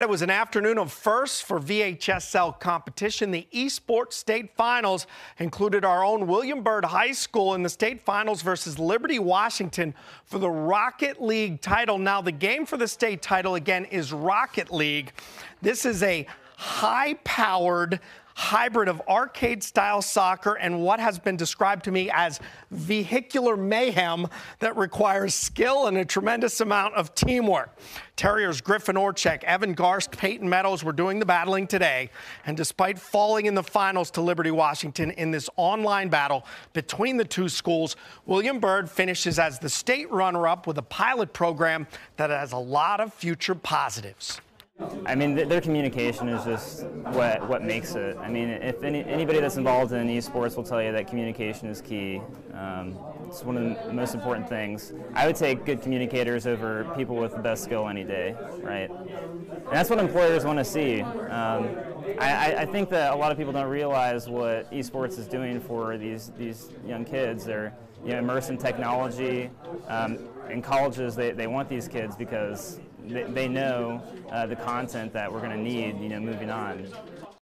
It was an afternoon of firsts for VHSL competition. The esports state finals included our own William Byrd High School in the state finals versus Liberty Washington for the Rocket League title. Now, the game for the state title again is Rocket League. This is a high powered hybrid of arcade style soccer and what has been described to me as vehicular mayhem that requires skill and a tremendous amount of teamwork. Terriers Griffin Orchek, Evan Garst, Peyton Meadows were doing the battling today. And despite falling in the finals to Liberty Washington in this online battle between the two schools, William Byrd finishes as the state runner up with a pilot program that has a lot of future positives. I mean, th- their communication is just what what makes it. I mean, if any, anybody that's involved in esports will tell you that communication is key. Um, it's one of the most important things. I would take good communicators over people with the best skill any day, right? And that's what employers want to see. Um, I, I think that a lot of people don't realize what esports is doing for these these young kids. They're you know, immersed in technology. Um, in colleges, they, they want these kids because they, they know uh, the content that we're going to need, you know, moving on.